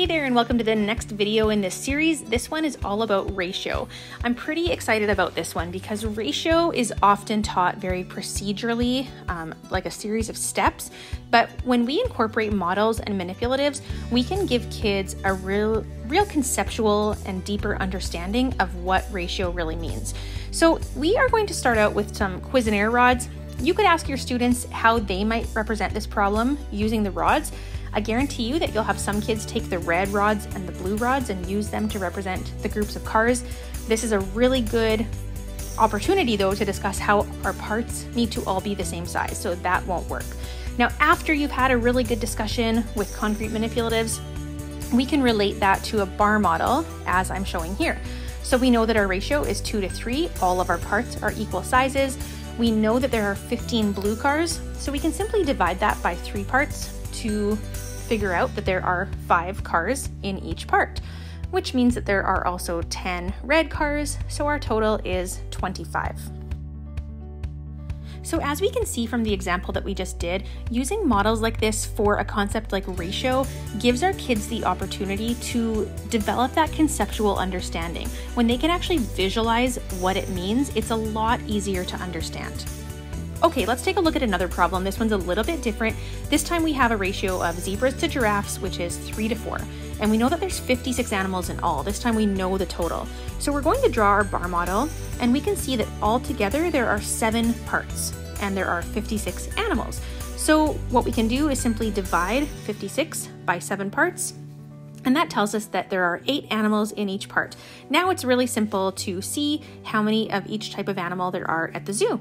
Hey there and welcome to the next video in this series. This one is all about ratio. I'm pretty excited about this one because ratio is often taught very procedurally, um, like a series of steps, but when we incorporate models and manipulatives, we can give kids a real, real conceptual and deeper understanding of what ratio really means. So we are going to start out with some Cuisenaire rods. You could ask your students how they might represent this problem using the rods. I guarantee you that you'll have some kids take the red rods and the blue rods and use them to represent the groups of cars. This is a really good opportunity though to discuss how our parts need to all be the same size, so that won't work. Now, after you've had a really good discussion with concrete manipulatives, we can relate that to a bar model as I'm showing here. So we know that our ratio is two to three, all of our parts are equal sizes. We know that there are 15 blue cars, so we can simply divide that by three parts to figure out that there are five cars in each part, which means that there are also 10 red cars, so our total is 25. So as we can see from the example that we just did, using models like this for a concept like ratio gives our kids the opportunity to develop that conceptual understanding. When they can actually visualize what it means, it's a lot easier to understand. Okay, let's take a look at another problem. This one's a little bit different. This time we have a ratio of zebras to giraffes, which is 3 to 4. And we know that there's 56 animals in all. This time we know the total. So we're going to draw our bar model, and we can see that all together there are 7 parts, and there are 56 animals. So what we can do is simply divide 56 by 7 parts, and that tells us that there are eight animals in each part. Now it's really simple to see how many of each type of animal there are at the zoo.